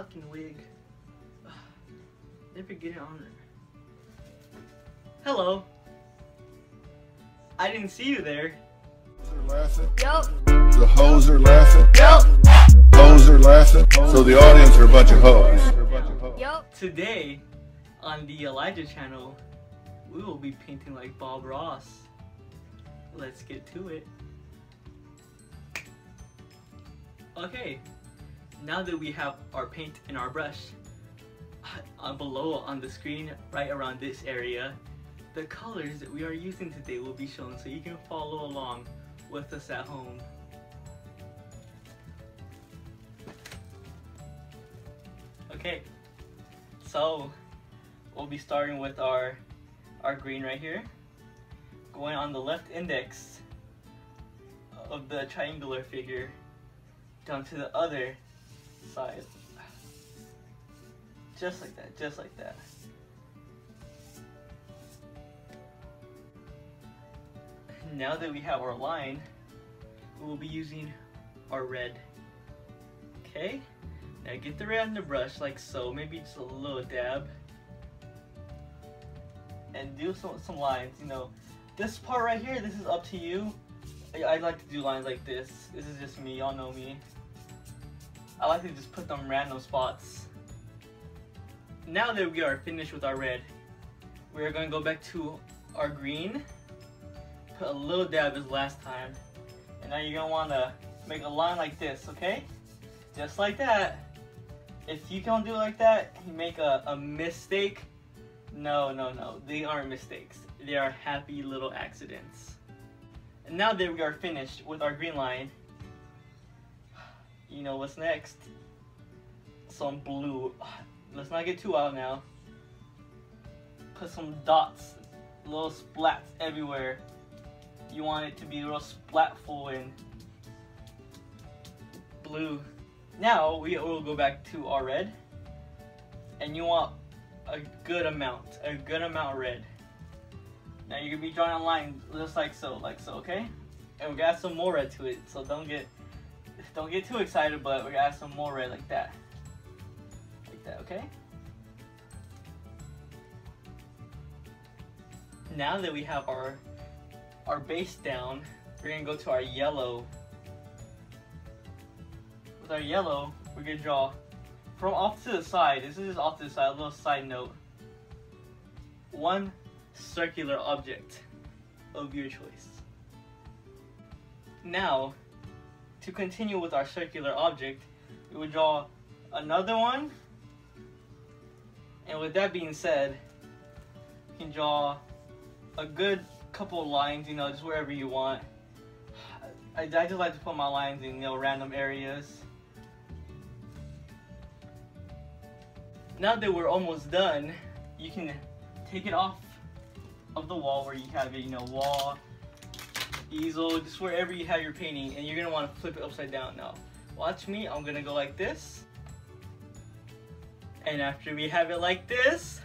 fucking wig. Ugh, Never get it on there. Hello. I didn't see you there. are laughing. Yup. The hoes are laughing. Yup. Hoes are laughing. So the audience are a bunch of hoes. Yup. Today, on the Elijah channel, we will be painting like Bob Ross. Let's get to it. Okay, now that we have our paint and our brush, uh, below on the screen, right around this area, the colors that we are using today will be shown so you can follow along with us at home. Okay, so we'll be starting with our our green right here, going on the left index of the triangular figure down to the other side. Just like that, just like that. Now that we have our line, we will be using our red. Okay? Now get the red on the brush like so, maybe just a little dab. And do some, some lines, you know. This part right here, this is up to you. I, I like to do lines like this. This is just me, y'all know me. I like to just put them random spots. Now that we are finished with our red, we are going to go back to our green. Put a little dab as last time. And now you're going to want to make a line like this, okay? Just like that. If you don't do it like that, you make a, a mistake. No, no, no. They aren't mistakes. They are happy little accidents. And now that we are finished with our green line, you know what's next? Some blue. Let's not get too out now. Put some dots, little splats everywhere. You want it to be real splatful and blue. Now we will go back to our red. And you want a good amount, a good amount red. Now you're gonna be drawing a line just like so, like so, okay? And we got some more red to it, so don't get don't get too excited, but we got some more red like that. Like that, okay? Now that we have our our base down, we're gonna go to our yellow. With our yellow, we're gonna draw from off to the side. This is just off to the side, a little side note. One circular object of your choice. Now, to continue with our circular object, we would draw another one. And with that being said, you can draw a good couple of lines, you know, just wherever you want. I, I just like to put my lines in, you know, random areas. Now that we're almost done, you can take it off of the wall where you have it, you know, wall, easel, just wherever you have your painting, and you're gonna want to flip it upside down now. Watch me, I'm gonna go like this. And after we have it like this,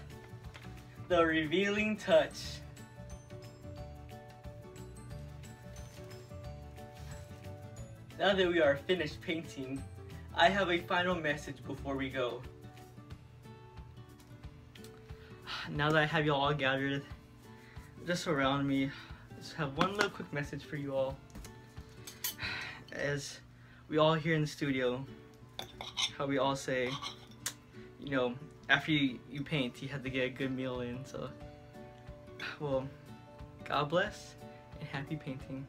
the revealing touch. Now that we are finished painting, I have a final message before we go. Now that I have you all gathered just around me, just have one little quick message for you all. As we all here in the studio, how we all say, you know, after you, you paint, you have to get a good meal in. So, well, God bless and happy painting.